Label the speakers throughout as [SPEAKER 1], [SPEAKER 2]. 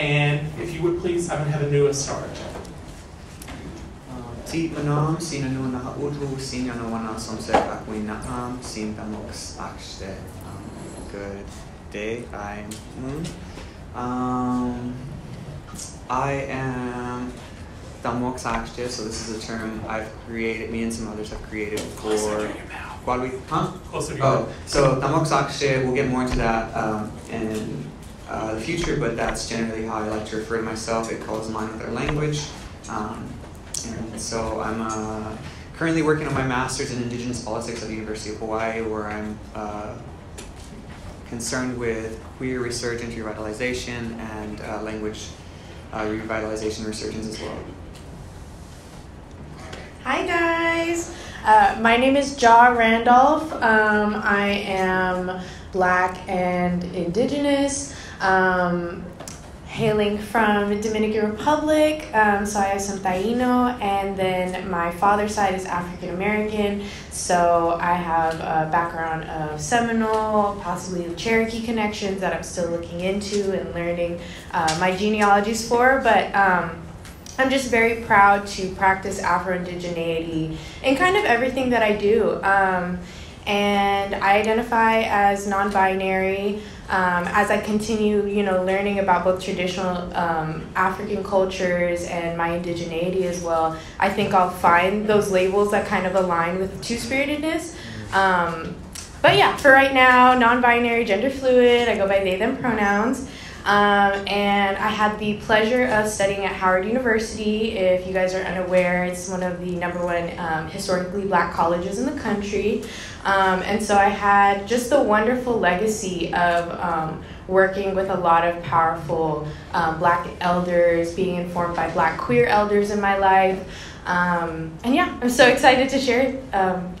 [SPEAKER 1] and if you would please, I'm going to have Anua start.
[SPEAKER 2] Ti panam sin anu na utu sin anu wana somse akwin na am sin tamox akshte. Good day, I'm Moon. Um, I am Tamox Akshte, so this is a term I've created, me and some others have created for Guadalupe. Huh?
[SPEAKER 1] Closer to your
[SPEAKER 2] Oh, so Tamox Akshte, we'll get more into that um, in uh, the future, but that's generally how I like to refer to myself. It calls in line with our language. Um, and so I'm uh, currently working on my master's in Indigenous Politics at the University of Hawaii, where I'm uh, concerned with queer resurgence, revitalization, and uh, language uh, revitalization resurgence as well.
[SPEAKER 3] Hi guys, uh, my name is Ja Randolph. Um, I am black and indigenous, um, hailing from Dominican Republic. Um, so I have some Taino, and then my father's side is African American. So I have a background of Seminole, possibly Cherokee connections that I'm still looking into and learning uh, my genealogies for. But um, I'm just very proud to practice Afro indigeneity in kind of everything that I do. Um, and I identify as non binary. Um, as I continue, you know, learning about both traditional um, African cultures and my indigeneity as well, I think I'll find those labels that kind of align with two spiritedness. Um, but yeah, for right now, non binary, gender fluid, I go by they, them pronouns. Um, and I had the pleasure of studying at Howard University. If you guys are unaware, it's one of the number one um, historically black colleges in the country. Um, and so I had just the wonderful legacy of um, working with a lot of powerful um, black elders, being informed by black queer elders in my life. Um, and yeah, I'm so excited to share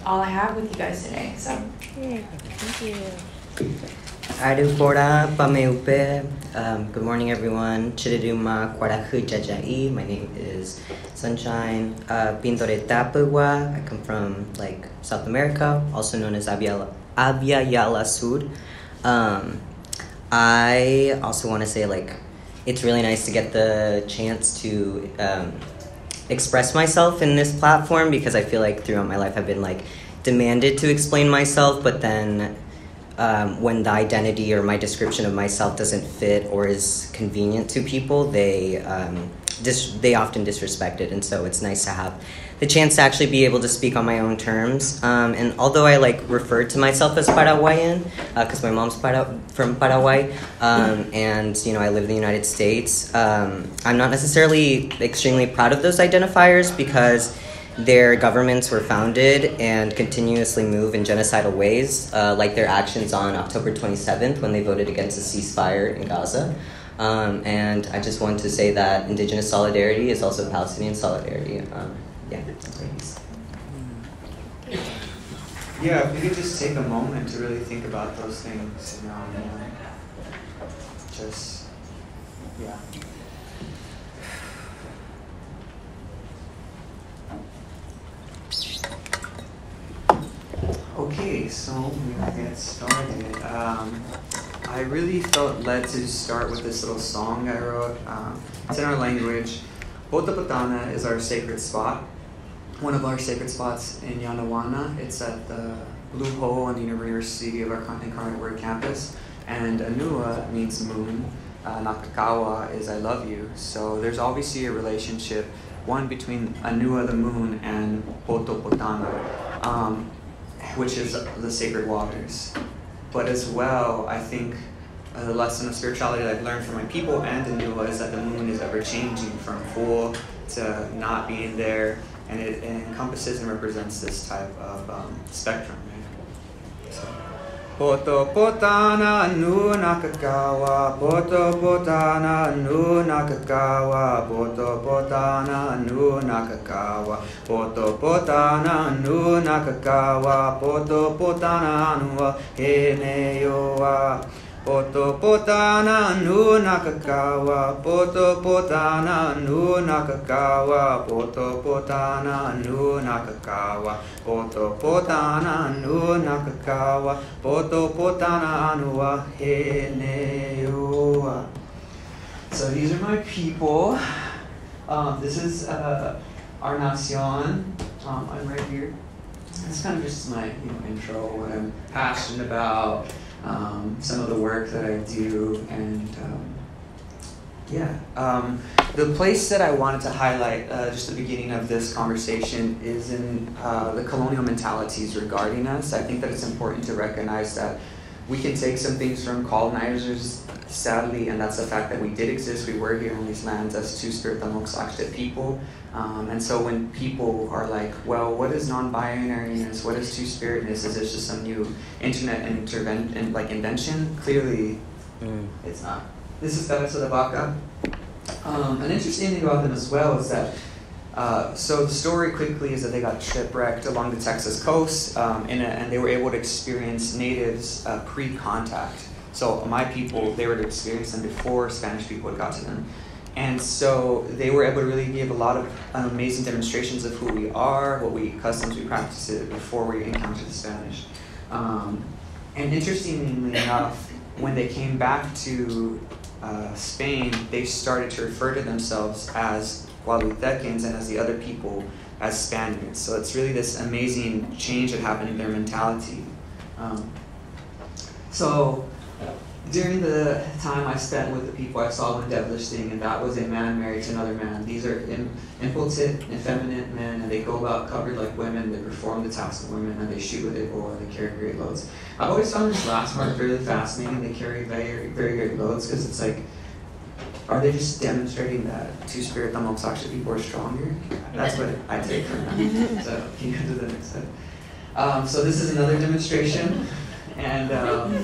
[SPEAKER 3] all I have with you guys today. So,
[SPEAKER 4] thank you.
[SPEAKER 5] Arupora Pameupe. Um, good morning, everyone. Chiriduma Kwarahu Jajai. My name is Sunshine uh. I come from like South America, also known as Abya Yala Sud. Um, I also want to say like it's really nice to get the chance to um, express myself in this platform because I feel like throughout my life I've been like demanded to explain myself, but then um, when the identity or my description of myself doesn't fit or is convenient to people, they um, dis- they often disrespect it, and so it's nice to have the chance to actually be able to speak on my own terms. Um, and although I like refer to myself as Paraguayan, because uh, my mom's para- from Paraguay, um, and you know I live in the United States, um, I'm not necessarily extremely proud of those identifiers because their governments were founded and continuously move in genocidal ways, uh, like their actions on October 27th when they voted against a ceasefire in Gaza. Um, and I just want to say that Indigenous solidarity is also Palestinian solidarity. Um, yeah,
[SPEAKER 2] Yeah, if we could just take a moment to really think about those things, know, just, yeah. Okay, so we will get started. Um, I really felt led to start with this little song I wrote. Um, it's in our language. Potapatana is our sacred spot, one of our sacred spots in Yanaguana. It's at the Blue Hole on the University of our Incarnate Word campus. And Anua means moon. Uh, Nakakawa is I love you. So there's obviously a relationship, one between Anua the moon and Potopotana. Um, which is the sacred waters. But as well, I think uh, the lesson of spirituality that I've learned from my people and the Nua is that the moon is ever changing from full to not being there, and it, it encompasses and represents this type of um, spectrum. Poto potana nu nakakawa, poto potana nu nakakawa, poto potana nu nakakawa, poto potana nu nakakawa, poto potana nu nakakawa, poto potana nu nakakawa, poto potana nu nakakawa, poto potana anua heneua. So these are my people. Um, this is uh, our nacion. Um, I'm right here. It's kind of just my you know, intro, what I'm passionate about, um, some of the work that I do, and um, yeah. Um, the place that I wanted to highlight, uh, just the beginning of this conversation, is in uh, the colonial mentalities regarding us. I think that it's important to recognize that we can take some things from colonizers, sadly, and that's the fact that we did exist. We were here on these lands as two spirit Tamok's people. Um, and so when people are like, well, what is non-binariness? What is two-spiritness? Is this just some new internet intervention, like invention? Clearly, mm. it's not. This is de Vaca. Um, an interesting thing about them as well is that, uh, so the story quickly is that they got shipwrecked along the Texas coast, um, a, and they were able to experience natives uh, pre-contact. So my people, they were to experience them before Spanish people had got to them. And so they were able to really give a lot of amazing demonstrations of who we are, what we customs we practice it before we encountered the Spanish. Um, and interestingly enough, when they came back to uh, Spain, they started to refer to themselves as Coahuiltecans and as the other people as Spaniards. So it's really this amazing change that happened in their mentality. Um, so during the time I spent with the people, I saw one devilish thing, and that was a man married to another man. These are impotent, effeminate men, and they go about covered like women. They perform the tasks of women, and they shoot with it, or they carry great loads. I've always found this last part really fascinating. They carry very, very great loads because it's like, are they just demonstrating that two spirit actually people are stronger? That's what I take from that. So can you go to the next slide? Um, so this is another demonstration. And um,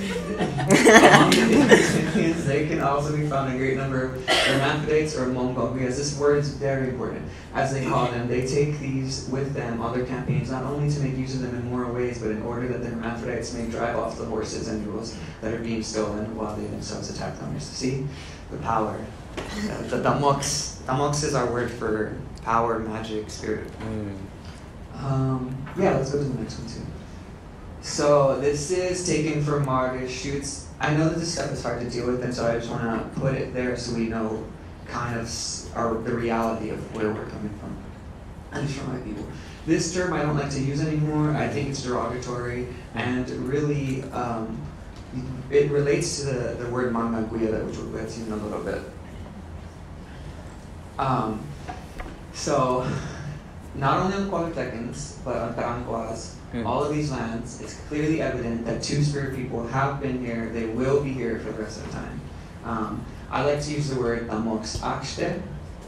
[SPEAKER 2] they can also be found in a great number of hermaphrodites or because This word is very important, as they call them. They take these with them on their campaigns, not only to make use of them in moral ways, but in order that the hermaphrodites may drive off the horses and mules that are being stolen while they themselves attack them. See the power. Uh, the tamox. Tamox is our word for power, magic, spirit. Mm. Um, yeah, let's go to the next one too. So this is taken from Margaret Shoots. I know that this stuff is hard to deal with, and so I just want to put it there so we know kind of our, the reality of where we're coming from. At least for my people. This term I don't like to use anymore. I think it's derogatory, and really um, it relates to the, the word mangaguya, which we'll get to in a little bit. Um, so, not only on Coahuiltecans, but on Karankawas, Mm. All of these lands, it's clearly evident that two spirit people have been here, they will be here for the rest of the time. Um, I like to use the word amox akshte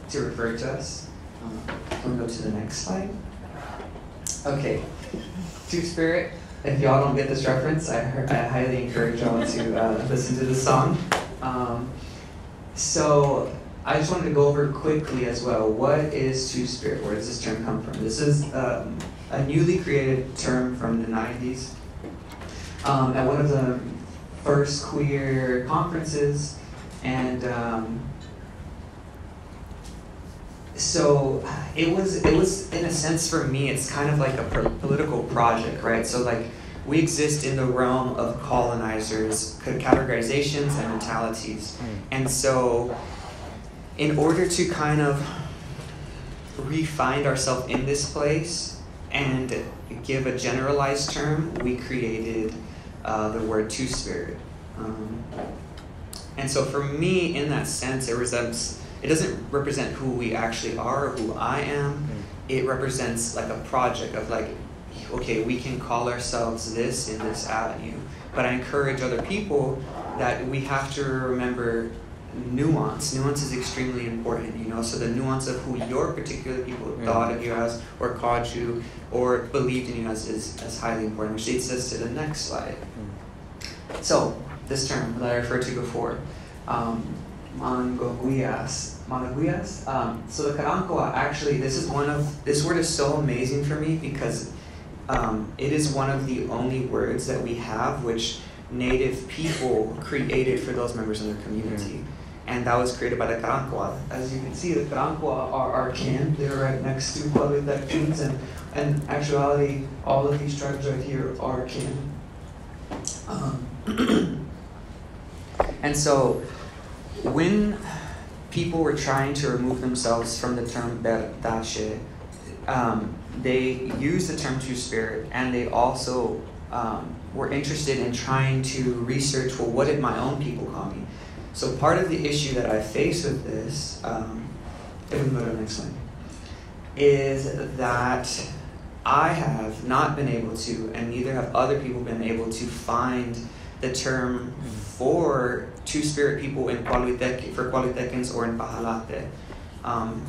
[SPEAKER 2] to refer to us. Um, we go to the next slide. Okay, two spirit. If y'all don't get this reference, I, I highly encourage y'all to uh, listen to the song. Um, so I just wanted to go over quickly as well. What is two spirit? Where does this term come from? This is um, a newly created term from the 90s. Um, at one of the first queer conferences, and um, so it was it was in a sense for me it's kind of like a political project right so like we exist in the realm of colonizers categorizations and mentalities hmm. and so in order to kind of re-find ourselves in this place and give a generalized term, we created uh, the word two spirit. Um, and so for me, in that sense, it represents, it doesn't represent who we actually are or who I am. Mm. It represents like a project of like, okay, we can call ourselves this in this avenue. But I encourage other people that we have to remember nuance. Nuance is extremely important, you know. So the nuance of who your particular people yeah. thought of you as, or called you, or believed in you as is, is highly important, which leads us to the next slide. Mm. So this term that I referred to before, um, mangoguias. Mangoguias. Um, so the Karankawa actually, this is one of this word is so amazing for me because um, it is one of the only words that we have which native people created for those members in their community. And that was created by the Karankawa. As you can see, the Karankawa are our kin. They're right next to Coahuiltecans, and in actuality, all of these tribes right here are kin. Um, and so, when people were trying to remove themselves from the term berdache, um, they used the term two spirit and they also um, were interested in trying to research well, what did my own people call me? So part of the issue that I face with this, um, if we go to the next one, is that I have not been able to, and neither have other people been able to find the term for two spirit people in Coahuiltecan, for Coahuiltecans or in Pajalate. Um,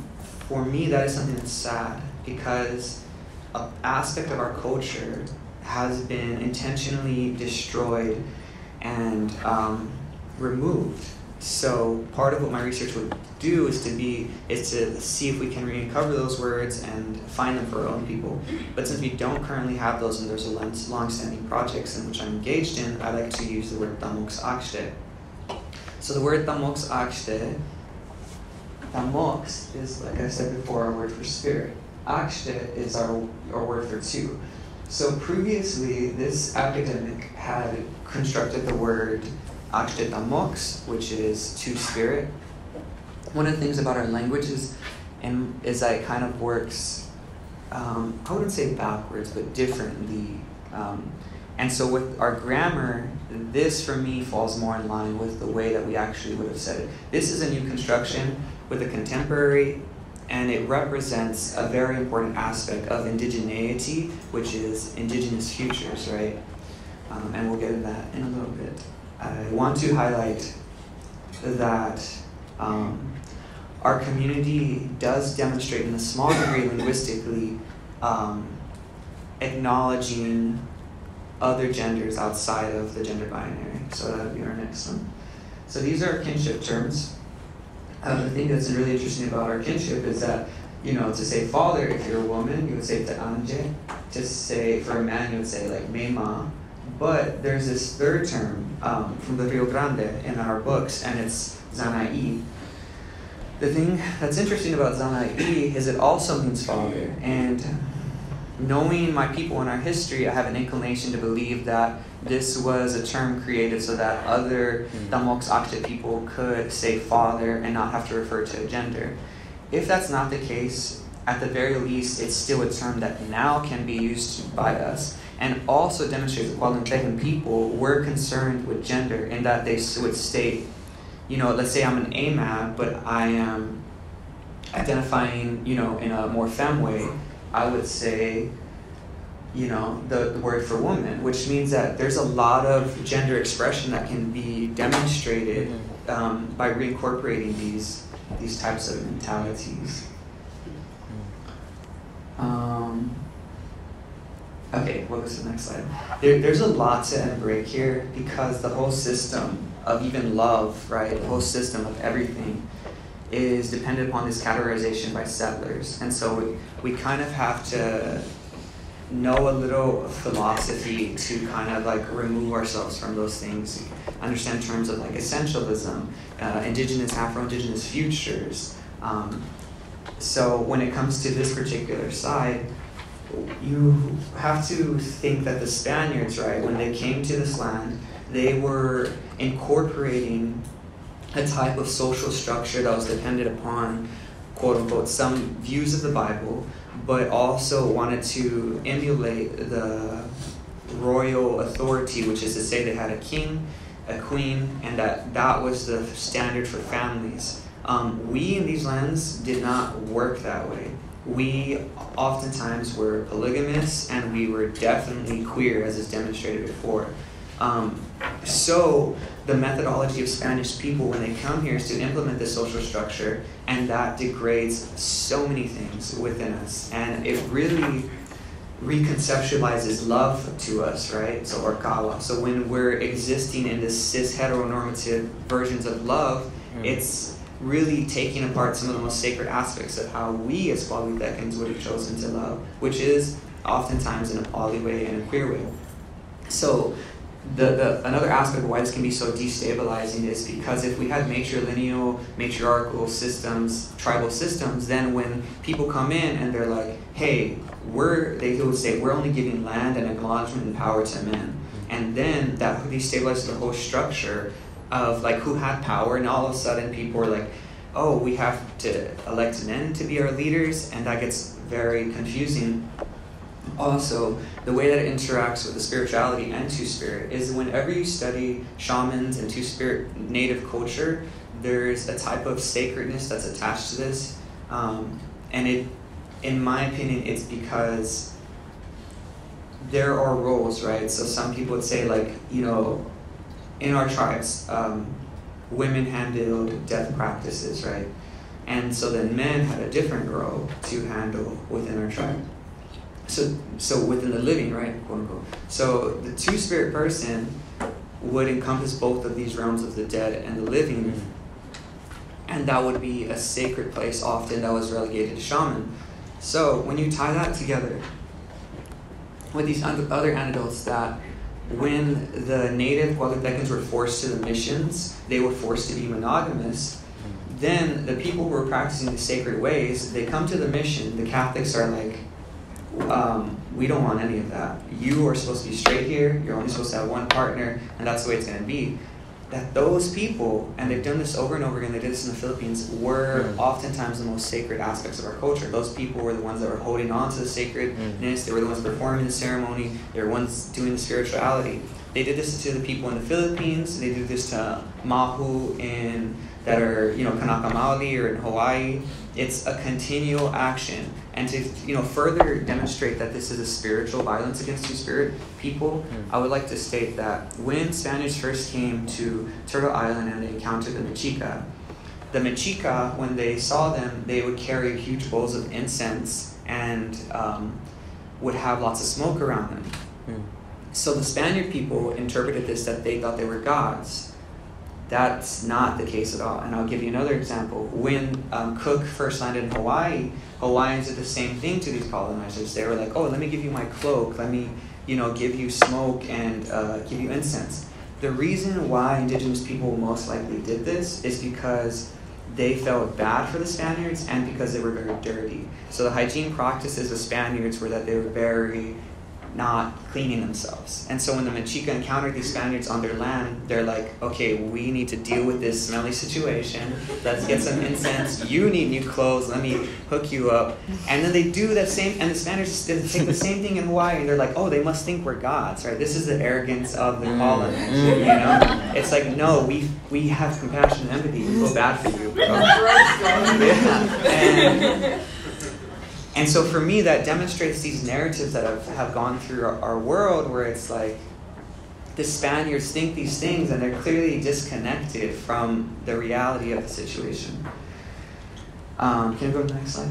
[SPEAKER 2] for me, that is something that's sad because an aspect of our culture has been intentionally destroyed and um, removed. So part of what my research would do is to be is to see if we can recover those words and find them for our own people. But since we don't currently have those and there's a long-standing projects in which I'm engaged in, I like to use the word tamox akshte. So the word tamox akshte, tamox is like I said before our word for spirit. Akshte is our, our word for two. So previously, this academic had constructed the word Akshetamox, which is two spirit. One of the things about our language is, and is that it kind of works, um, I wouldn't say backwards, but differently. Um, and so with our grammar, this for me falls more in line with the way that we actually would have said it. This is a new construction with a contemporary, and it represents a very important aspect of indigeneity, which is indigenous futures, right? Um, and we'll get into that in a little bit. I want to highlight that um, our community does demonstrate in a small degree linguistically um, acknowledging other genders outside of the gender binary. So that would be our next one. So these are kinship terms. Uh, the thing that's really interesting about our kinship is that, you know, to say father, if you're a woman, you would say te anje. To say, for a man, you would say like mema. But there's this third term um, from the Rio Grande in our books, and it's zanai. The thing that's interesting about zanai is it also means father. And knowing my people and our history, I have an inclination to believe that this was a term created so that other Tamox Akshte people could say father and not have to refer to a gender. If that's not the case, at the very least, it's still a term that now can be used by us and also demonstrates that while Coahuiltecan people were concerned with gender in that they would state, you know, let's say I'm an AMAB, but I am identifying, you know, in a more femme way, I would say, you know, the, the word for woman, which means that there's a lot of gender expression that can be demonstrated mm-hmm. um, by reincorporating these these types of mentalities. Um, okay, what was the next slide. There, there's a lot to break here because the whole system of even love, right, the whole system of everything is dependent upon this categorization by settlers. And so we, we kind of have to know a little philosophy to kind of like remove ourselves from those things, understand terms of like essentialism, uh, indigenous, Afro-indigenous futures. Um, so when it comes to this particular side, you have to think that the Spaniards, right, when they came to this land, they were incorporating a type of social structure that was dependent upon, quote unquote, some views of the Bible, but also wanted to emulate the royal authority, which is to say they had a king, a queen, and that that was the standard for families. Um, we in these lands did not work that way. We oftentimes were polygamous and we were definitely queer, as is demonstrated before. Um, so the methodology of Spanish people when they come here is to implement this social structure, and that degrades so many things within us, and it really reconceptualizes love to us, right? So orkawa. So when we're existing in this cis heteronormative versions of love, mm. it's really taking apart some of the most sacred aspects of how we as Coahuiltecans would have chosen to love, which is oftentimes in a poly way and a queer way. So the, the another aspect of why this can be so destabilizing is because if we had matrilineal, matriarchal systems, tribal systems, then when people come in and they're like, hey, we're they would say we're only giving land and acknowledgement and power to men. And then that destabilizes the whole structure of like who had power and all of a sudden people were like oh, we have to elect men to be our leaders, and that gets very confusing. Also, the way that it interacts with the spirituality and Two Spirit is whenever you study shamans and Two Spirit native culture, there's a type of sacredness that's attached to this. Um, and it, in my opinion, it's because there are roles, right? So some people would say, like, you know, in our tribes, um, women handled death practices, right? And so then men had a different role to handle within our tribe. So, so within the living, right, quote unquote. So the two spirit person would encompass both of these realms of the dead and the living, and that would be a sacred place often that was relegated to shaman. So when you tie that together with these other anecdotes that when the native Coahuiltecans were forced to the missions, they were forced to be monogamous. Then the people who were practicing the sacred ways, they come to the mission. The Catholics are like, um, we don't want any of that. You are supposed to be straight here. You're only supposed to have one partner, and that's the way it's going to be. That those people, and they've done this over and over again, they did this in the Philippines, were oftentimes the most sacred aspects of our culture. Those people were the ones that were holding on to the sacredness, mm. they were the ones performing the ceremony, they were the ones doing the spirituality. They did this to the people in the Philippines, they do this to Mahu in that are, you know, Kanaka Maoli or in Hawaii. It's a continual action and to you know further demonstrate that this is a spiritual violence against two spirit people, mm. I would like to state that when Spaniards first came to Turtle Island and they encountered the Mexica, the Mexica, when they saw them, they would carry huge bowls of incense and um, would have lots of smoke around them. Mm. So the Spaniard people interpreted this that they thought they were gods that's not the case at all. And I'll give you another example. When um, Cook first landed in Hawaii, Hawaiians did the same thing to these colonizers. They were like, "Oh, let me give you my cloak. Let me, you know, give you smoke and uh, give you incense." The reason why indigenous people most likely did this is because they felt bad for the Spaniards and because they were very dirty. So the hygiene practices of Spaniards were that they were very not cleaning themselves. And so when the Mexica encountered these Spaniards on their land, they're like, okay, we need to deal with this smelly situation. Let's get some incense. You need new clothes. Let me hook you up. And then they do that same, and the Spaniards did take the same thing in Hawaii. And They're like, oh, they must think we're gods, right? This is the arrogance of the colonists, you know? It's like, no, we, we have compassion and empathy. We feel bad for you. yeah. And, and so for me, that demonstrates these narratives that have, have gone through our, our world where it's like the Spaniards think these things and they're clearly disconnected from the reality of the situation. Um, can you go to the next slide?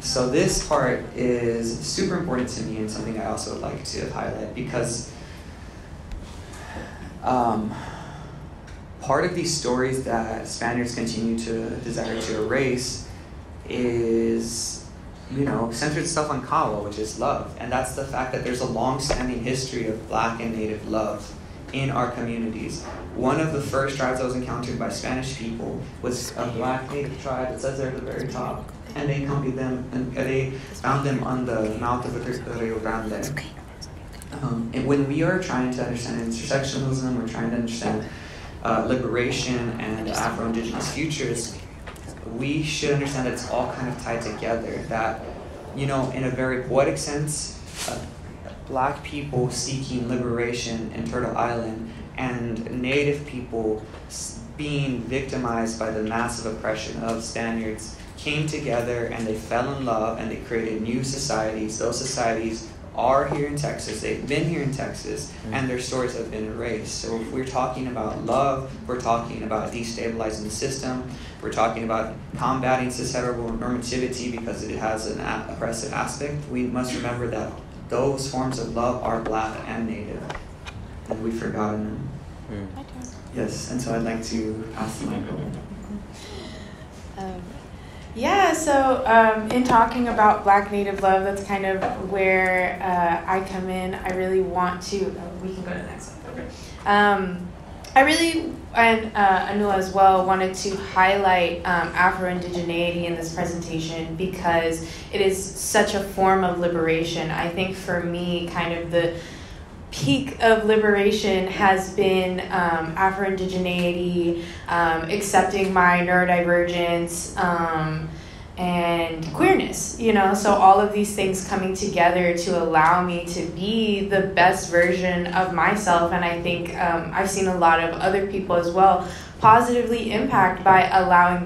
[SPEAKER 2] So this part is super important to me and something I also would like to highlight because um, part of these stories that Spaniards continue to desire to erase is, you know, centered itself on kawa, which is love. And that's the fact that there's a long standing history of black and native love in our communities. One of the first tribes that was encountered by Spanish people was a black native tribe. It says there at the very top. And they accompanied them, and they found them on the mouth of the Rio Grande. Um, and when we are trying to understand intersectionalism, we're trying to understand uh, liberation and Afro-Indigenous futures, we should understand that it's all kind of tied together. That, you know, in a very poetic sense, uh, black people seeking liberation in Turtle Island and native people being victimized by the massive oppression of Spaniards came together and they fell in love and they created new societies. Those societies are here in Texas, they've been here in Texas, mm. and their stories have been erased. So if we're talking about love, we're talking about destabilizing the system, we're talking about combating societal normativity because it has an oppressive aspect, we must remember that those forms of love are black and native, and we've forgotten them. Mm. Yes, and so I'd like to ask the Michael.
[SPEAKER 3] Um, yeah, so um, in talking about Black Native love, that's kind of where uh, I come in. I really want to. Oh, we can go to the next one. Okay. Um, I really, and uh, Anua as well, wanted to highlight um, Afro indigeneity in this presentation because it is such a form of liberation. I think for me, kind of the peak of liberation has been um, Afro indigeneity, um, accepting my neurodivergence, um, and queerness, you know. So, all of these things coming together to allow me to be the best version of myself. And I think um, I've seen a lot of other people as well positively impact by allowing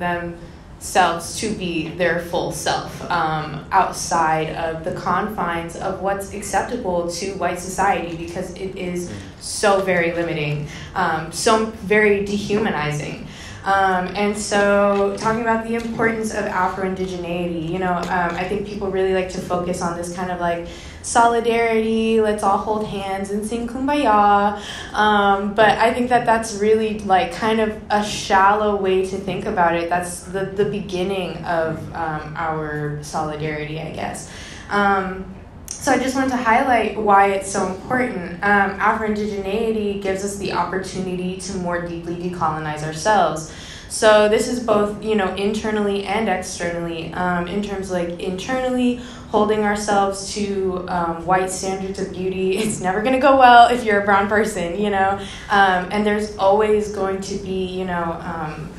[SPEAKER 3] themselves to be their full self um, outside of the confines of what's acceptable to white society because it is so very limiting, um, so very dehumanizing. Um, and so, talking about the importance of Afro indigeneity, you know, um, I think people really like to focus on this kind of like solidarity, let's all hold hands and sing kumbaya. Um, but I think that that's really like kind of a shallow way to think about it. That's the, the beginning of um, our solidarity, I guess. Um, so I just wanted to highlight why it's so important. Um, Afro indigeneity gives us the opportunity to more deeply decolonize ourselves. So this is both, you know, internally and externally. Um, in terms like internally, holding ourselves to um, white standards of beauty, it's never going to go well if you're a brown person, you know. Um, and there's always going to be, you know. Um,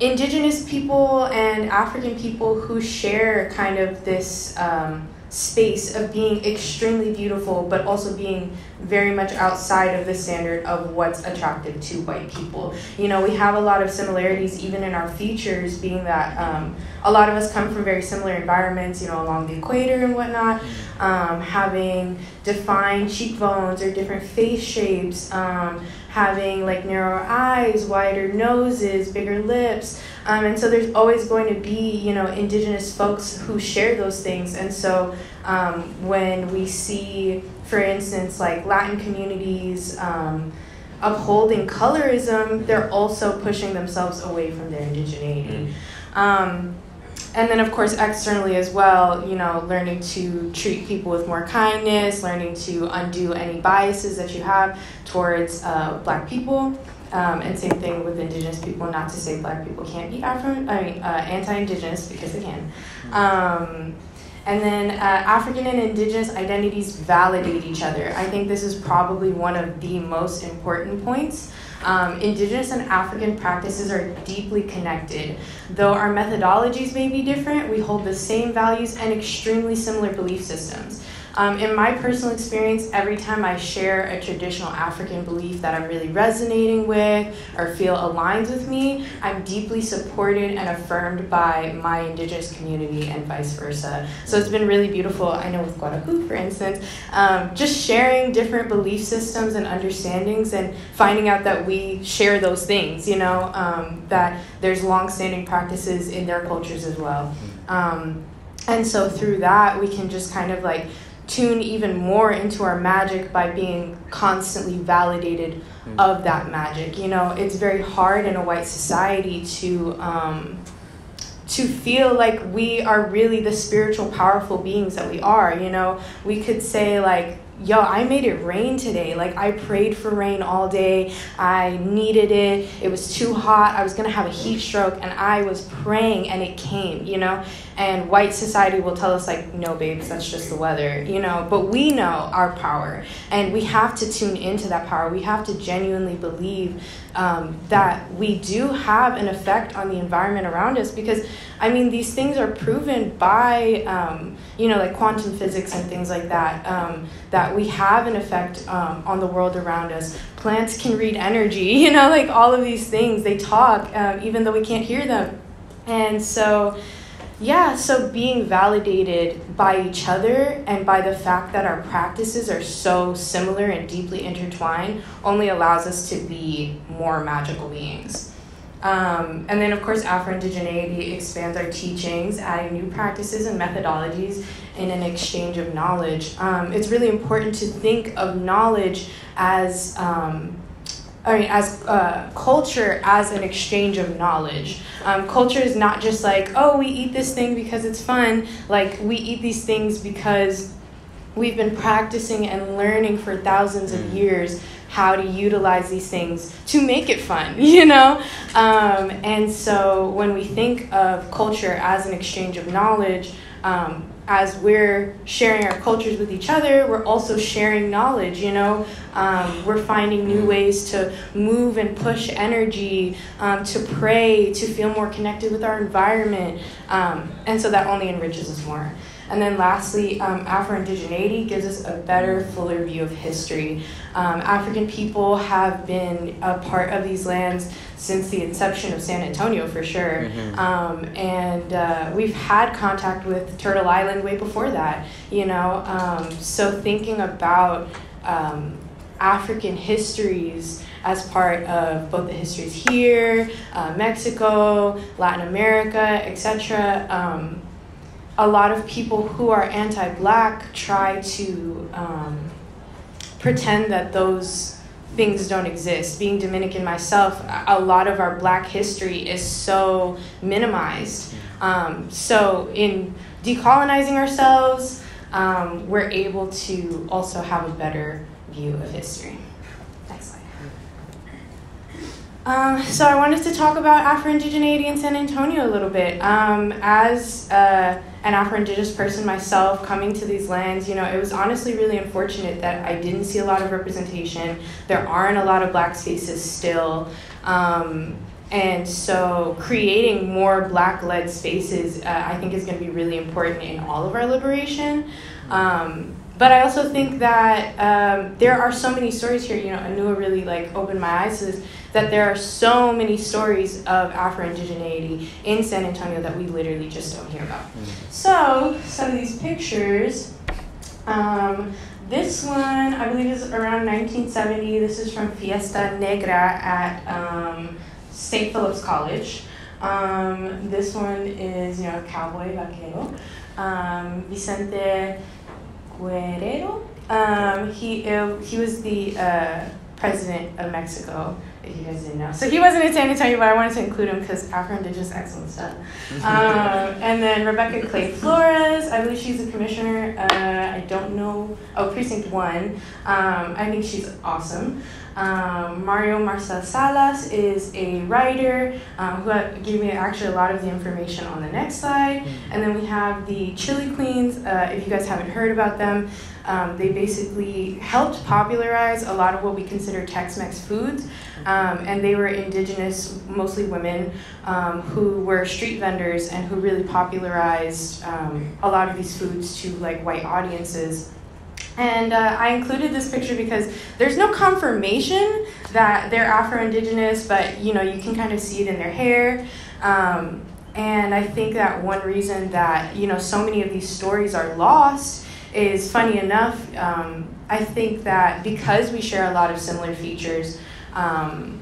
[SPEAKER 3] indigenous people and African people who share kind of this um, space of being extremely beautiful, but also being very much outside of the standard of what's attractive to white people. You know, we have a lot of similarities even in our features, being that um, a lot of us come from very similar environments, you know, along the equator and whatnot, um, having defined cheekbones or different face shapes. Um, having like narrower eyes, wider noses, bigger lips. Um, and so there's always going to be, you know, indigenous folks who share those things. And so um, when we see, for instance, like Latin communities um, upholding colorism, they're also pushing themselves away from their indigeneity. Um, and then of course externally as well you know learning to treat people with more kindness learning to undo any biases that you have towards uh, black people um, and same thing with indigenous people not to say black people can't be afro i mean uh, anti-indigenous because they can um, and then uh, African and indigenous identities validate each other. I think this is probably one of the most important points. Um, indigenous and African practices are deeply connected. Though our methodologies may be different, we hold the same values and extremely similar belief systems. Um, in my personal experience, every time I share a traditional African belief that I'm really resonating with or feel aligns with me, I'm deeply supported and affirmed by my indigenous community and vice versa. So it's been really beautiful. I know with Guadalupe, for instance, um, just sharing different belief systems and understandings and finding out that we share those things, you know, um, that there's long-standing practices in their cultures as well. Um, and so through that, we can just kind of like tune even more into our magic by being constantly validated mm. of that magic. You know, it's very hard in a white society to um, to feel like we are really the spiritual, powerful beings that we are. You know, we could say like yo, I made it rain today. Like, I prayed for rain all day. I needed it. It was too hot. I was going to have a heat stroke, and I was praying, and it came, you know? And white society will tell us, like, no, babes, that's just the weather, you know? But we know our power, and we have to tune into that power. We have to genuinely believe um, that we do have an effect on the environment around us because, I mean, these things are proven by, um, you know, like quantum physics and things like that, um, that we have an effect um, on the world around us. Plants can read energy, you know, like all of these things, they talk, um, even though we can't hear them. And so, yeah, so being validated by each other and by the fact that our practices are so similar and deeply intertwined only allows us to be more magical beings. Um, and then, of course, Afro indigeneity expands our teachings, adding new practices and methodologies in an exchange of knowledge. Um, it's really important to think of knowledge as um, I mean, as uh, culture as an exchange of knowledge. Um, culture is not just like, oh, we eat this thing because it's fun. Like, we eat these things because we've been practicing and learning for thousands of mm. years how to utilize these things to make it fun, you know? Um, and so when we think of culture as an exchange of knowledge, um, as we're sharing our cultures with each other, we're also sharing knowledge. You know, um, we're finding new ways to move and push energy, um, to pray, to feel more connected with our environment, um, and so that only enriches us more. And then lastly, um, Afro indigeneity gives us a better, fuller view of history. Um, African people have been a part of these lands since the inception of San Antonio, for sure.
[SPEAKER 5] Mhm.
[SPEAKER 3] Um, and uh, we've had contact with Turtle Island way before that, you know. Um, so thinking about um, African histories as part of both the histories here, uh, Mexico, Latin America, etc. Um, a lot of people who are anti-black try to um, pretend that those things don't exist. Being Dominican myself, a a lot of our black history is so minimized. Um, so in decolonizing ourselves, um, we're able to also have a better view of history. Next slide. Um, so I wanted to talk about Afro-Indigeneity in San Antonio a little bit. Um, as uh, an Afro-Indigenous person myself, coming to these lands, you know, it was honestly really unfortunate that I didn't see a lot of representation. There aren't a lot of black spaces still. Um, and so creating more black-led spaces, uh, I think is going to be really important in all of our liberation. Um, but I also think that um, there are so many stories here. You know, Anua really like opened my eyes to this. That there are so many stories of Afro-Indigeneity in San Antonio that we literally just don't hear about. So some of these pictures. Um, this one, I believe, is around 1970. This is from Fiesta Negra at um, St. Philip's College. Um, this one is, you know, cowboy vaquero. Um, Vicente Guerrero. Um, he uh, he was the uh, president of Mexico. If you guys didn't know, so he wasn't in San Antonio, but I wanted to include him because Afro-Indigenous excellent stuff. Um, and then Rebecca Clay Flores, I believe she's a commissioner. Uh, I don't know. Oh, precinct one. Um, I think she's awesome. Um, Mario Marcel Salas is a writer um, who gave me actually a lot of the information on the next slide. And then we have the Chili Queens. Uh, if you guys haven't heard about them, um, they basically helped popularize a lot of what we consider Tex-Mex foods. Um, and they were indigenous, mostly women, um, who were street vendors and who really popularized um, a lot of these foods to like white audiences. And uh, I included this picture because there's no confirmation that they're Afro-Indigenous, but you know you can kind of see it in their hair. Um, and I think that one reason that you know so many of these stories are lost is funny enough. Um, I think that because we share a lot of similar features, um,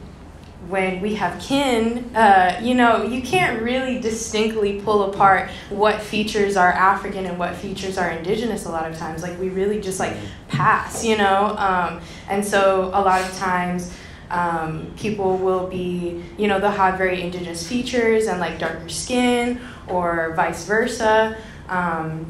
[SPEAKER 3] when we have kin, uh, you know, you can't really distinctly pull apart what features are African and what features are indigenous a lot of times. Like, we really just like pass, you know? Um, and so, a lot of times, um, people will be, you know, they'll have very indigenous features and like darker skin or vice versa. Um,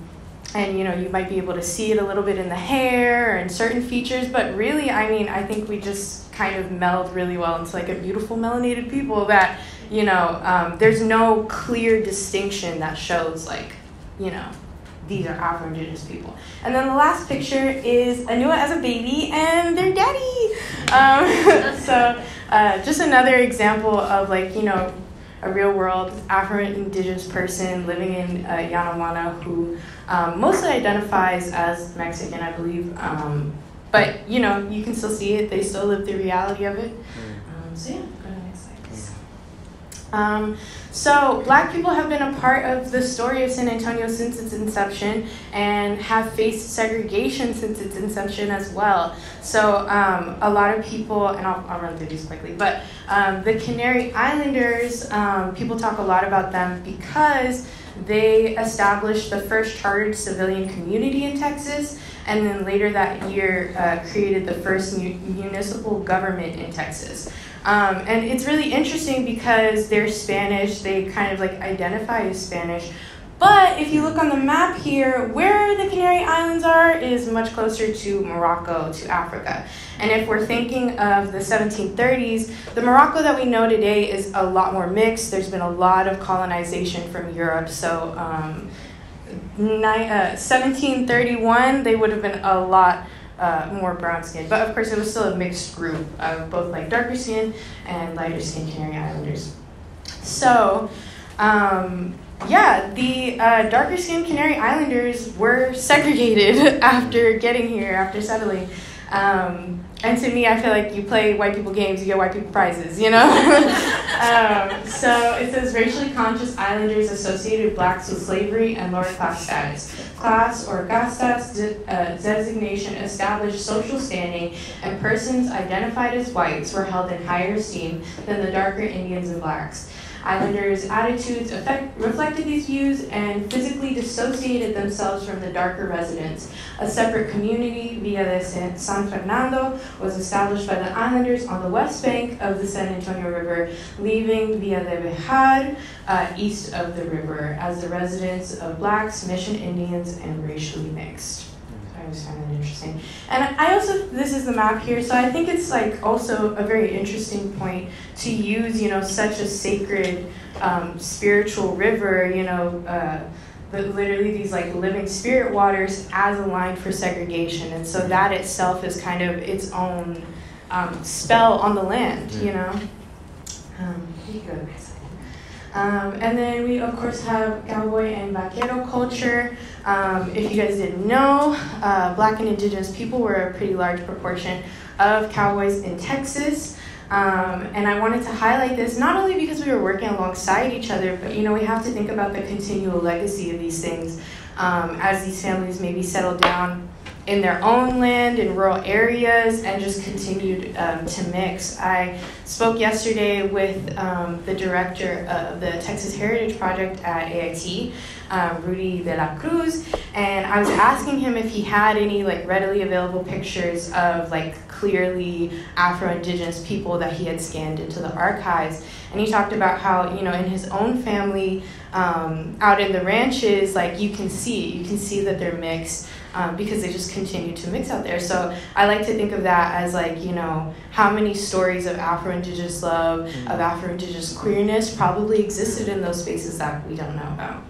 [SPEAKER 3] and you know you might be able to see it a little bit in the hair and certain features but really i mean i think we just kind of meld really well into like a beautiful melanated people that you know um, there's no clear distinction that shows like you know these are afro-indigenous people. And then the last picture is anua as a baby and their daddy. Um, so uh, just another example of like you know a real world Afro-Indigenous person living in uh, who um, mostly identifies as Mexican, I believe. Um, but you know, you can still see it. They still live the reality of it. Um, so yeah, go to the next slide, please. Um, so black people have been a part of the story of San Antonio since its inception and have faced segregation since its inception as well. So um, a lot of people, and I'll, I'll run through these quickly, but um, the Canary Islanders, um, people talk a lot about them because they established the first chartered civilian community in Texas, and then later that year uh, created the first mu- municipal government in Texas. Um, and it's really interesting because they're Spanish, they kind of like identify as Spanish. But if you look on the map here, where the Canary Islands are is much closer to Morocco, to Africa. And if we're thinking of the 1730s, the Morocco that we know today is a lot more mixed. There's been a lot of colonization from Europe, so um, ni- uh, 1731, they would have been a lot uh, more brown skinned. But of course, it was still a mixed group of both like darker skinned and lighter skinned Canary Islanders. So, um, yeah, the uh, darker skinned Canary Islanders were segregated after getting here, after settling. Um, and to me, I feel like you play white people games, you get white people prizes, you know? um, so it says racially conscious islanders associated blacks with slavery and lower class status. Class or castas de- uh, designation established social standing, and persons identified as whites were held in higher esteem than the darker Indians and blacks. Islanders' attitudes reflected these views and physically dissociated themselves from the darker residents. A separate community, Villa de San Fernando, was established by the islanders on the west bank of the San Antonio River, leaving Villa de Béxar uh, east of the river, as the residents of blacks, mission Indians, and racially mixed. I always find that interesting. And I also, this is the map here, so I think it's like also a very interesting point to use, you know, such a sacred um, spiritual river, you know, uh, but literally these like living spirit waters as a line for segregation. And so that itself is kind of its own um, spell on the land, you know. Um, you go to the next slide. Um, and then we, of course, have cowboy and vaquero culture. Um, if you guys didn't know, uh, black and indigenous people were a pretty large proportion of cowboys in Texas. Um, and I wanted to highlight this not only because we were working alongside each other, but you know, we have to think about the continual legacy of these things um, as these families maybe settle down in their own land in rural areas and just continued um, to mix. I spoke yesterday with um, the director of the Texas Heritage Project at AIT, uh, Rudy de la Cruz, and I was asking him if he had any like readily available pictures of like clearly Afro-Indigenous people that he had scanned into the archives. And he talked about how you know in his own family um, out in the ranches, like you can see, you can see that they're mixed um, because they just continue to mix out there. So I like to think of that as like, you know, how many stories of Afro Indigenous love, of Afro Indigenous queerness probably existed in those spaces that we don't know about.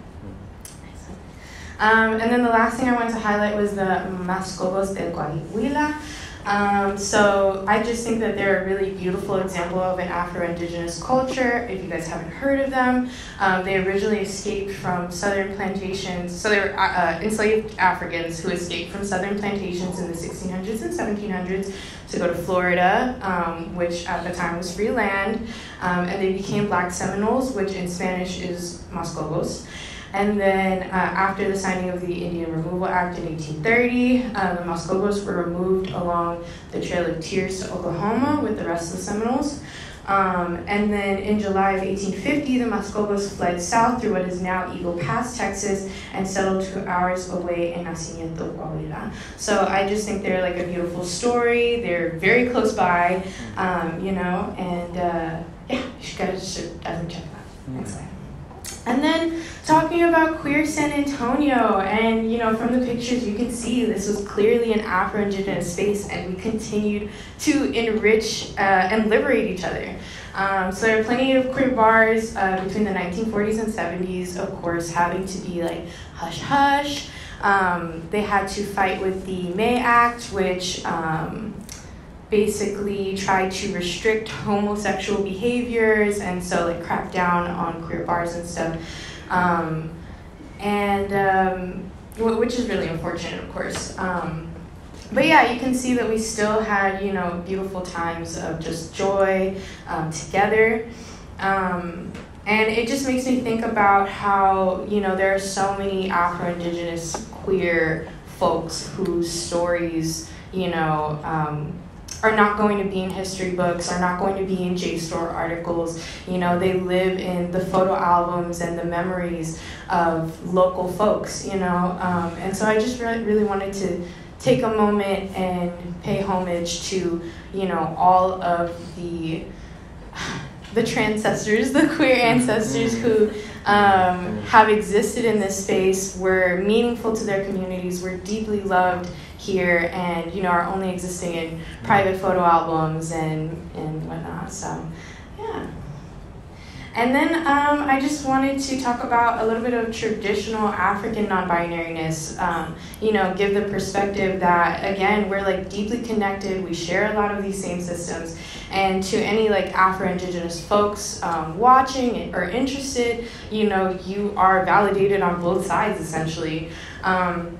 [SPEAKER 3] Um, and then the last thing I wanted to highlight was the Mascogos del Coahuila. Um, so I just think that they're a really beautiful example of an Afro-Indigenous culture. If you guys haven't heard of them, um, they originally escaped from southern plantations. So they were uh, uh, enslaved Africans who escaped from southern plantations in the 1600s and 1700s to go to Florida, um, which at the time was free land, um, and they became Black Seminoles, which in Spanish is Mascogos. And then uh, after the signing of the Indian Removal Act in 1830, uh, the Mascogos were removed along the Trail of Tears to Oklahoma with the rest of the Seminoles. Um, and then in July of 1850, the Mascogos fled south through what is now Eagle Pass, Texas, and settled two hours away in Nacimiento, Coahuila. So I just think they're like a beautiful story. They're very close by, um, you know, and uh, yeah, you guys should definitely check them out. Next slide. And then talking about queer San Antonio, and you know, from the pictures you can see this was clearly an Afro Indigenous space, and we continued to enrich uh, and liberate each other. Um, so there are plenty of queer bars uh, between the 1940s and 70s, of course, having to be like hush hush. Um, they had to fight with the May Act, which um, basically tried to restrict homosexual behaviors and so like crack down on queer bars and stuff. Um, and um, which is really unfortunate of course. Um, but yeah you can see that we still had you know beautiful times of just joy um, together. Um, and it just makes me think about how you know there are so many afro-indigenous queer folks whose stories you know um, are not going to be in history books, are not going to be in JSTOR articles. You know, they live in the photo albums and the memories of local folks, you know. Um, and so I just really, really wanted to take a moment and pay homage to, you know, all of the the transcestors, the queer ancestors who um, have existed in this space, were meaningful to their communities, were deeply loved here, and you know are only existing in private photo albums and and whatnot. So, yeah. And then um, I just wanted to talk about a little bit of traditional African non binariness. Um, you know, give the perspective that, again, we're like deeply connected, we share a lot of these same systems. And to any like Afro Indigenous folks um, watching or interested, you know, you are validated on both sides essentially. Um,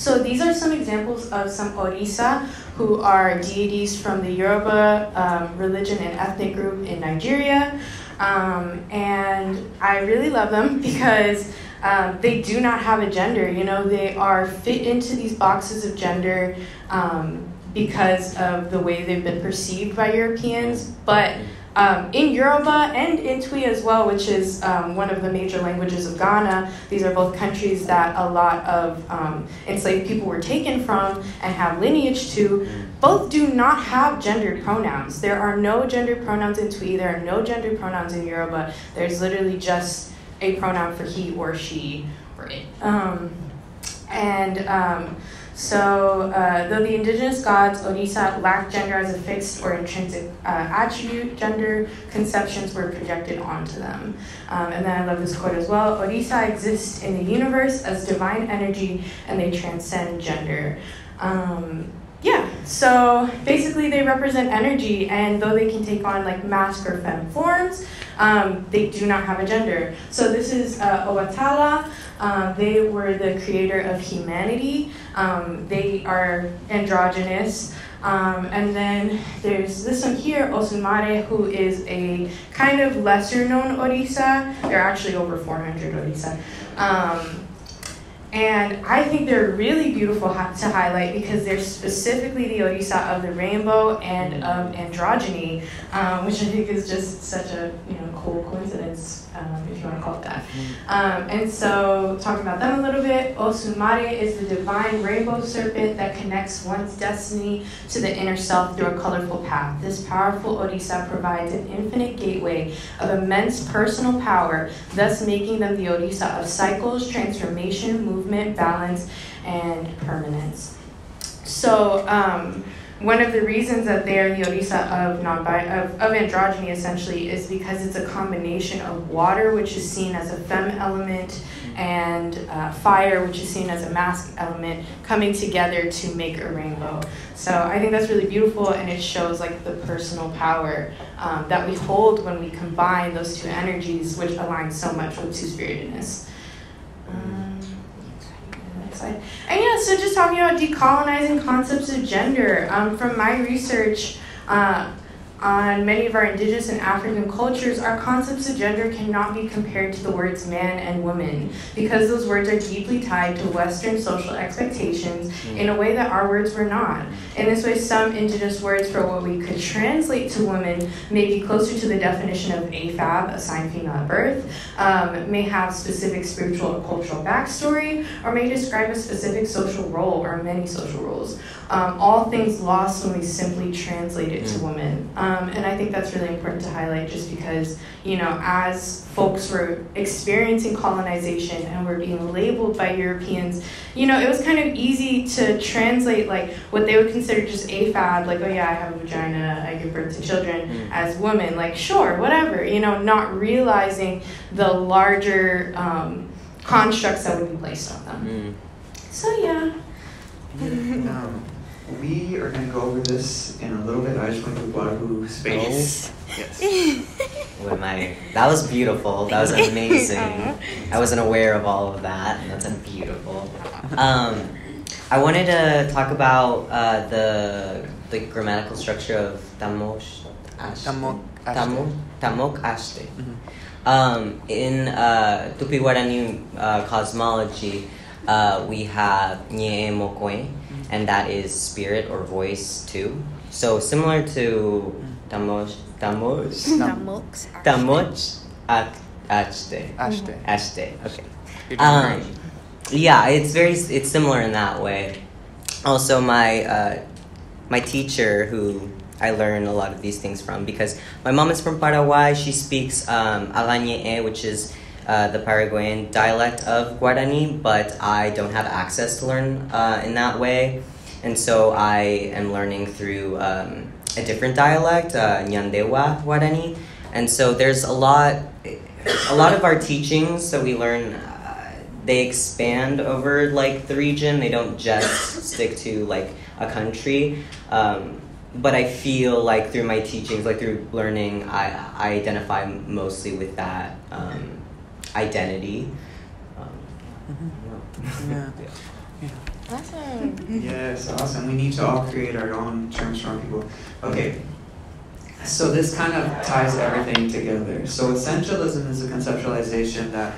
[SPEAKER 3] so these are some examples of some Orisa who are deities from the Yoruba um, religion and ethnic group in Nigeria. Um, and I really love them because um, they do not have a gender. You know, they are fit into these boxes of gender um, because of the way they've been perceived by Europeans. But um, in Yoruba and in Twi as well, which is um, one of the major languages of Ghana, these are both countries that a lot of um, enslaved people were taken from and have lineage to. Both do not have gendered pronouns. There are no gendered pronouns in Twi, there are no gendered pronouns in Yoruba. There's literally just a pronoun for he or she or it. Um, and um, so, uh, though the indigenous gods Orisha lack gender as a fixed or intrinsic uh, attribute, gender conceptions were projected onto them. Um, and then I love this quote as well Orisha exists in the universe as divine energy and they transcend gender. Um, yeah, so basically they represent energy, and though they can take on like mask or femme forms, um, they do not have a gender. So this is uh, Obatala. Um, they were the creator of humanity. Um, they are androgynous. Um, and then there's this one here, Osumare, who is a kind of lesser known Orisa. There are actually over 400 Orisa. Um, and I think they're really beautiful to highlight because they're specifically the Orisa of the rainbow and of androgyny, um, which I think is just such a you know cool coincidence, um, if you want to call it that. Um, and so, talking about them a little bit, Osumare is the divine rainbow serpent that connects one's destiny to the inner self through a colorful path. This powerful Orisa provides an infinite gateway of immense personal power, thus making them the Orisa of cycles, transformation, movement, balance, and permanence. So, um, one of the reasons that they are the Orisa of of, of androgyny essentially is because it's a combination of water, which is seen as a fem element, and uh, fire, which is seen as a mask element, coming together to make a rainbow. So I think that's really beautiful, and it shows like the personal power um, that we hold when we combine those two energies, which align so much with two spiritedness. Um, slide. And yeah, so just talking about decolonizing concepts of gender. Um, from my research uh, on many of our indigenous and African cultures, our concepts of gender cannot be compared to the words man and woman because those words are deeply tied to Western social expectations in a way that our words were not. In this way, some indigenous words for what we could translate to women may be closer to the definition of AFAB, assigned female at birth, um, may have specific spiritual or cultural backstory, or may describe a specific social role or many social roles. Um, all things lost when we simply translate it to women. Um, and I think that's really important to highlight just because, you know, as folks were experiencing colonization and were being labeled by Europeans, you know, it was kind of easy to translate like what they would consider just AFAB, like, oh yeah, I have a vagina, I give birth to children, as women, like, sure, whatever, you know, not realizing the larger um, constructs that would be placed on them. So yeah.
[SPEAKER 2] Um, we are going to go over this in a little bit. I just went to Wahoo space. Yes.
[SPEAKER 5] What am I? That was beautiful. That was amazing. I wasn't aware of all of that, and that's beautiful. Um, I wanted to talk about uh, the the grammatical structure of tamosh. ashte.
[SPEAKER 2] Tamok ashte.
[SPEAKER 5] Tamok tamok ashte.
[SPEAKER 2] Mhm.
[SPEAKER 5] Um, in uh, Tupi Guarani uh, cosmology, uh, we have Nye Mokwe, and that is spirit or voice too. So similar to Tamosh, Tamosh,
[SPEAKER 4] Tamoks.
[SPEAKER 5] Tamoch, Ak- Achte.
[SPEAKER 2] Ashte.
[SPEAKER 5] Ashte, okay. Um, yeah, it's very it's similar in that way. Also, my uh, my teacher who I learn a lot of these things from because my mom is from Paraguay. She speaks um, Alañe, which is uh, the Paraguayan dialect of Guarani, but I don't have access to learn uh, in that way, and so I am learning through um, a different dialect, uh, Nyandewa Guarani. and so there's a lot, a lot of our teachings that we learn. Uh, they expand over like the region. They don't just stick to like a country. Um, but I feel like through my teachings, like through learning, I, I identify mostly with that um, identity. Um,
[SPEAKER 6] Yeah.
[SPEAKER 3] Awesome.
[SPEAKER 2] Yes, awesome. We need to all create our own terms from people. Okay, so this kind of ties everything together. So essentialism is a conceptualization that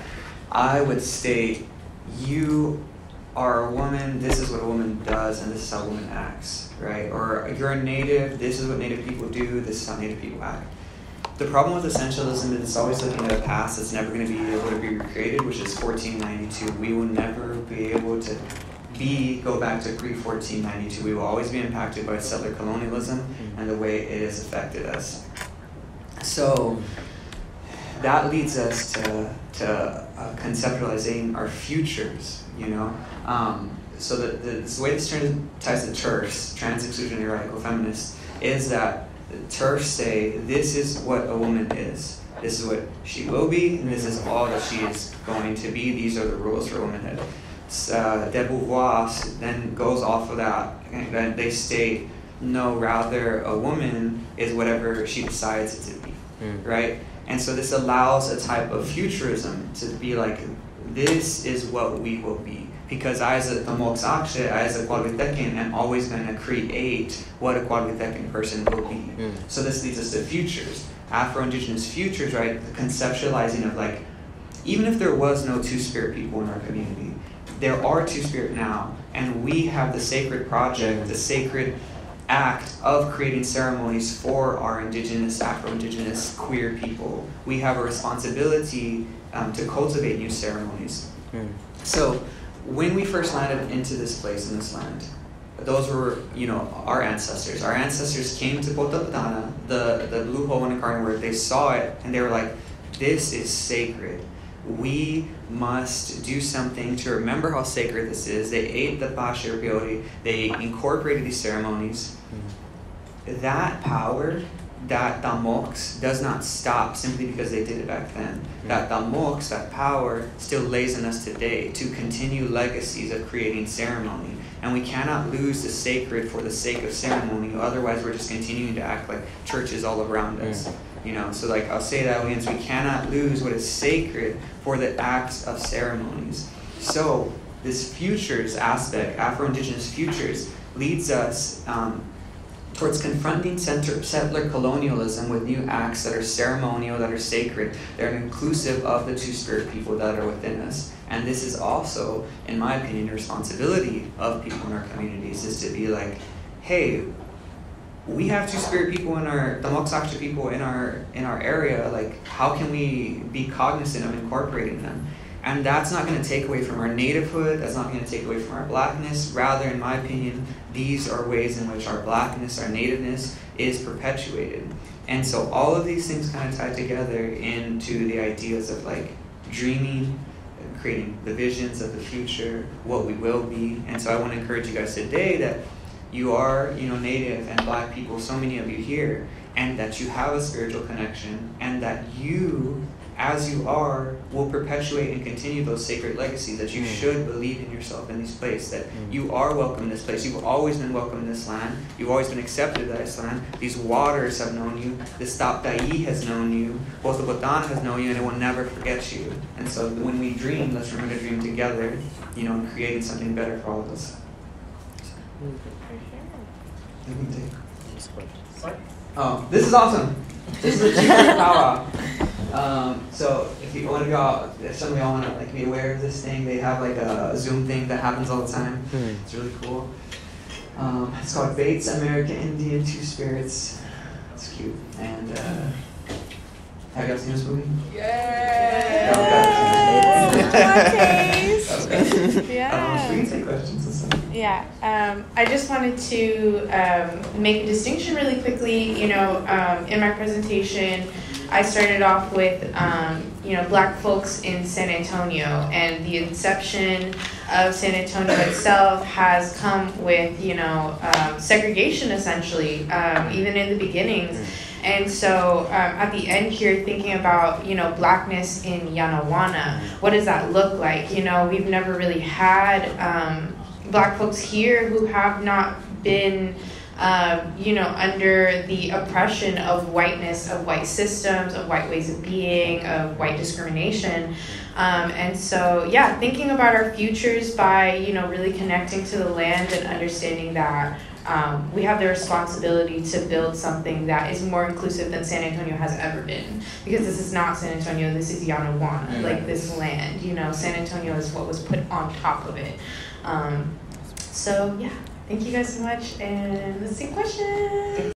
[SPEAKER 2] I would state you are a woman, this is what a woman does, and this is how a woman acts, right? Or you're a native, this is what native people do, this is how native people act. The problem with essentialism is it's always looking at a past that's never going to be able to be recreated, which is 1492. We will never be able to be go back to pre 1492. We will always be impacted by settler colonialism and the way it has affected us. So that leads us to to uh, conceptualizing our futures. You know, um, so the, the, the way this ties to TERFs, trans exclusionary radical feminists, is that TERFs say this is what a woman is. This is what she will be, and this is all that she is going to be. These are the rules for womanhood uh, de Beauvoir then goes off of that, and then they state, no, rather a woman is whatever she decides it to be,
[SPEAKER 5] Mm.
[SPEAKER 2] right? And so this allows a type of futurism to be like, this is what we will be. Because I, as a Tamox Akshte, I, as a Coahuiltecan, am always going to create what a Coahuiltecan person will be.
[SPEAKER 5] Mm.
[SPEAKER 2] So this leads us to futures. Afro-Indigenous futures, right? The conceptualizing of like, even if there was no two-spirit people in our community, there are two-spirit now, and we have the sacred project, the sacred act of creating ceremonies for our indigenous, Afro-Indigenous, queer people. We have a responsibility um, to cultivate new ceremonies.
[SPEAKER 5] Mm.
[SPEAKER 2] So, when we first landed into this place in this land, those were, you know, our ancestors. Our ancestors came to Potapatana, the, the blue hole in the garden where they saw it and they were like, this is sacred. We must do something to remember how sacred this is. They ate the Bashir Piori, they incorporated these ceremonies. That power, that tamox, does not stop simply because they did it back then. Mm-hmm. That tamox, that power, still lays in us today to continue legacies of creating ceremony. And we cannot lose the sacred for the sake of ceremony, otherwise, we're just continuing to act like churches all around us. Mm. You know, so like I'll say that so we cannot lose what is sacred for the acts of ceremonies. So this futures aspect, Afro-Indigenous futures, leads us um, towards confronting center, settler colonialism with new acts that are ceremonial, that are sacred, that are inclusive of the two-spirit people that are within us. And this is also, in my opinion, a responsibility of people in our communities is to be like, hey, we have two spirit people in our the Mokshaksha people in our in our area. Like, how can we be cognizant of incorporating them? And that's not going to take away from our nativehood. That's not going to take away from our blackness. Rather, in my opinion, these are ways in which our blackness, our nativeness, is perpetuated. And so all of these things kind of tie together into the ideas of like dreaming, creating the visions of the future, what we will be. And so I want to encourage you guys today that you are, you know, native and black people, so many of you here, and that you have a spiritual connection, and that you, as you are, will perpetuate and continue those sacred legacies, that you
[SPEAKER 5] Mm.
[SPEAKER 2] should believe in yourself in this place, that
[SPEAKER 5] Mm.
[SPEAKER 2] you are welcome in this place. You've always been welcome in this land. You've always been accepted in this land. These waters have known you. The Staptai has known you. Both the Botan has known you, and it will never forget you. And so when we dream, let's remember to dream together, you know, and creating something better for all of us. You can take. Oh, this is awesome. This is a secret power. Um, so if you want to go if some of y'all want to like be aware of this thing, they have like a Zoom thing that happens all the time.
[SPEAKER 5] Hmm.
[SPEAKER 2] It's really cool. Um, it's called BAAITS American Indian Two Spirits. It's cute. And uh, have you guys seen this movie?
[SPEAKER 3] Lattes.
[SPEAKER 2] Okay.
[SPEAKER 3] Yeah, um, I just wanted to um, make a distinction really quickly. You know, um, in my presentation, I started off with, um, you know, black folks in San Antonio, and the inception of San Antonio itself has come with, you know, um, segregation essentially, um, even in the beginnings. And so um, at the end here, thinking about you know blackness in Yanaguana, what does that look like? You know, we've never really had um, black folks here who have not been. Um, you know, under the oppression of whiteness, of white systems, of white ways of being, of white discrimination. Um, and so, yeah, thinking about our futures by, you know, really connecting to the land and understanding that um, we have the responsibility to build something that is more inclusive than San Antonio has ever been. Because this is not San Antonio, this is Yanaguana,
[SPEAKER 2] Mm.
[SPEAKER 3] like this land. You know, San Antonio is what was put on top of it. Um, so, yeah, thank you guys so much, and let's see questions.